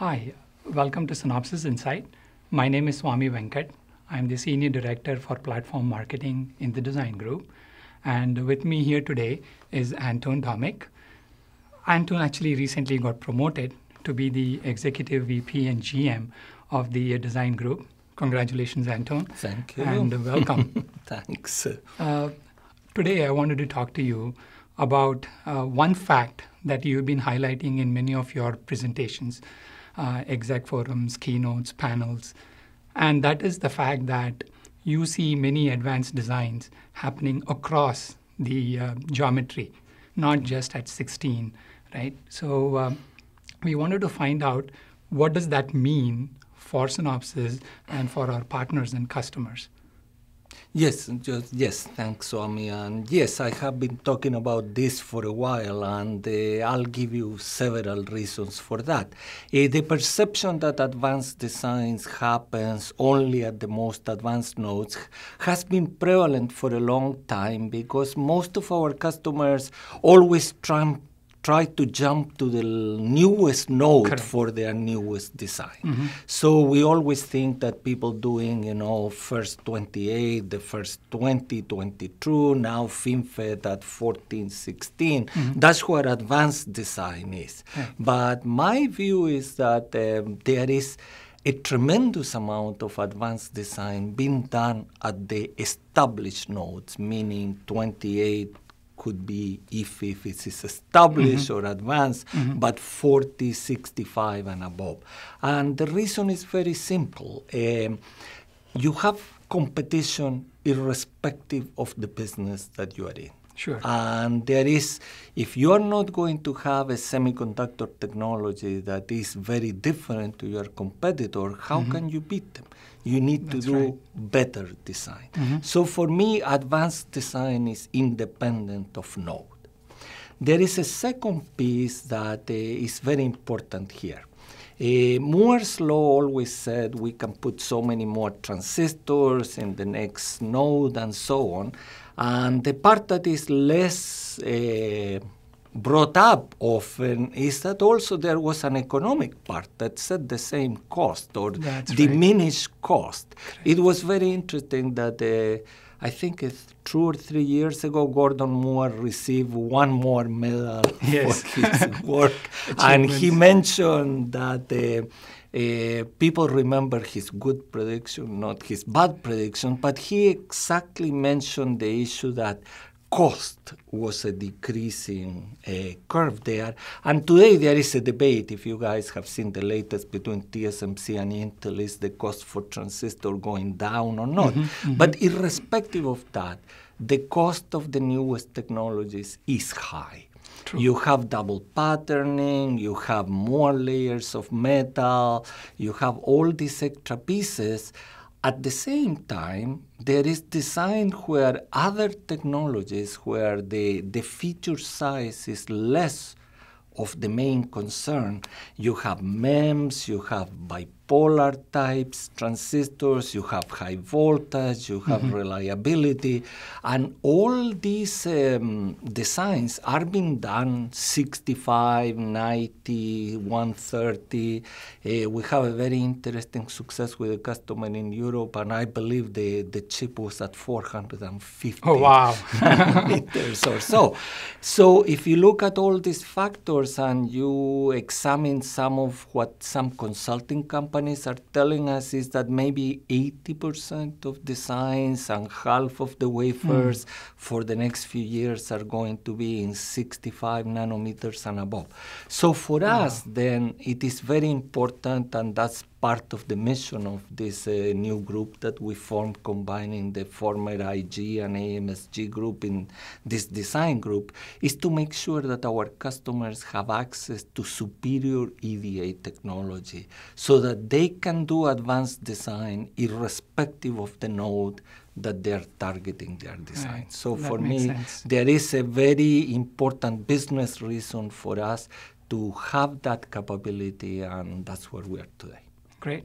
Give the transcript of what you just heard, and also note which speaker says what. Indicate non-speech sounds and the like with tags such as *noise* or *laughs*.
Speaker 1: Hi, welcome to Synopsys Insight. My name is Swami Venkat. I'm the Senior Director for Platform Marketing in the Design Group. And with me here today is Antun Domic. Antun actually recently got promoted to be the Executive VP and GM of the Design Group. Congratulations, Antun.
Speaker 2: Thank you.
Speaker 1: And welcome. *laughs*
Speaker 2: Thanks.
Speaker 1: Uh, today, I wanted to talk to you about uh, one fact that you've been highlighting in many of your presentations, uh, exec forums, keynotes, panels, and that is the fact that you see many advanced designs happening across the uh, geometry, not just at 16, right? So um, we wanted to find out what does that mean for Synopsys and for our partners and customers.
Speaker 2: Yes, just, yes, thanks, Swami. And yes, I have been talking about this for a while, and uh, I'll give you several reasons for that. Uh, the perception that advanced designs happens only at the most advanced nodes has been prevalent for a long time because most of our customers always try try to jump to the newest node
Speaker 1: Correct.
Speaker 2: for their newest design.
Speaker 1: Mm-hmm.
Speaker 2: So we always think that people doing, you know, first 28, the first 20, 22, now FinFET at 14, 16,
Speaker 1: Mm-hmm.
Speaker 2: that's where advanced design is.
Speaker 1: Right.
Speaker 2: But my view is that um, there is a tremendous amount of advanced design being done at the established nodes, meaning 28 could be if, if it is established or advanced, but 40, 65 and above. And the reason is very simple. Um, you have competition irrespective of the business that you are in.
Speaker 1: Sure.
Speaker 2: And there is, if you are not going to have a semiconductor technology that is very different to your competitor, how can you beat them? You need
Speaker 1: That's
Speaker 2: to do
Speaker 1: right.
Speaker 2: better design. So for me, advanced design is independent of node. There is a second piece that uh, is very important here. Uh, Moore's law always said we can put so many more transistors in the next node and so on. And the part that is less uh, brought up often is that also there was an economic part that said the same cost or
Speaker 1: That's right.
Speaker 2: diminished cost. It was very interesting that uh, I think it's two or three years ago, Gordon Moore received one more medal *laughs*
Speaker 1: Yes.
Speaker 2: for his *laughs* work, and he mentioned that. Uh, uh, people remember his good prediction, not his bad prediction, but he exactly mentioned the issue that cost was a decreasing uh, curve there. And today there is a debate, if you guys have seen the latest between TSMC and Intel, is the cost for transistor going down or not? But irrespective of that, the cost of the newest technologies is high.
Speaker 1: True.
Speaker 2: You have double patterning, you have more layers of metal, you have all these extra pieces. At the same time, there is design where other technologies, where the, the feature size is less of the main concern. You have MEMS, you have bipolar types, transistors, you have high voltage, you have reliability, and all these um, designs are being done 65, 90, 130. Uh, we have a very interesting success with a customer in Europe, and I believe the, the chip was at 450
Speaker 1: Oh, wow. *laughs*
Speaker 2: meters or so. So if you look at all these factors and you examine some of what some consulting companies are telling us is that maybe 80% of designs and half of the wafers hmm. for the next few years are going to be in 65 nanometers and above. So for hmm. us, then it is very important, and that's part of the mission of this uh, new group that we formed, combining the former IG and AMSG group in this design group, is to make sure that our customers have access to superior EDA technology so that they can do advanced design irrespective of the node that they're targeting their design.
Speaker 1: Right.
Speaker 2: So
Speaker 1: That
Speaker 2: for me,
Speaker 1: sense.
Speaker 2: there is a very important business reason for us to have that capability, and that's where we are today.
Speaker 1: Great.